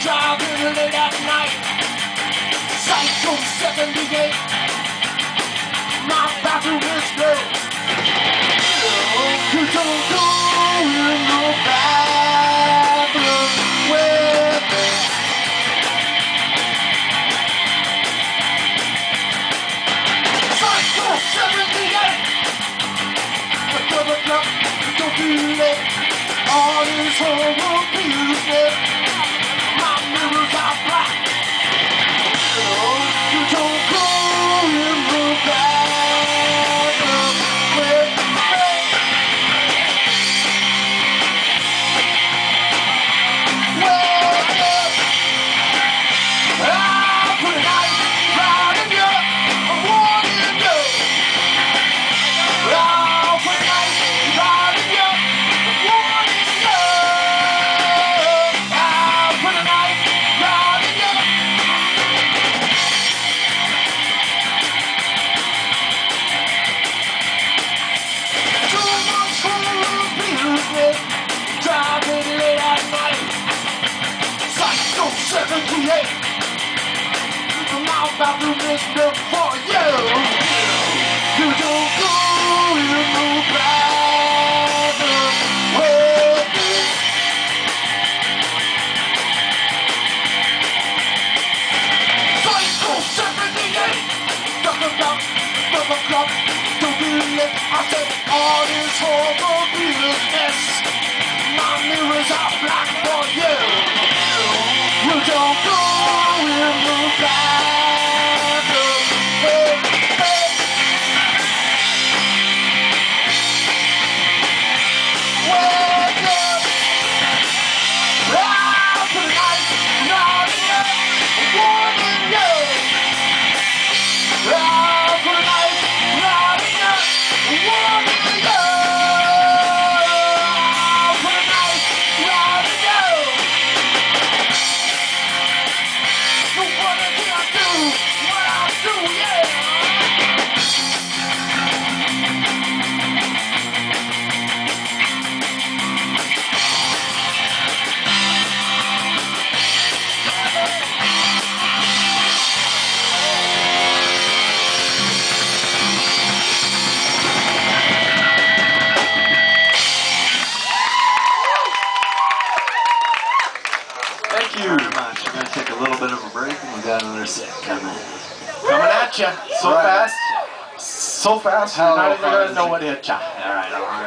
Driving late at night. Psycho 78 My bathroom is blue I'm no bathroom with me Psycho 78 don't be late All is horrible driving late at night. Psycho 78. My bathroom is built for you. You don't go in the. Psycho 78. Talk about rubber club. Don't be. I said all this horrible business. Thank you very much. We're going to take a little bit of a break and we got another set coming. Coming at you so Right. fast. So fast, you're not even going to know what hit you. All right, all right.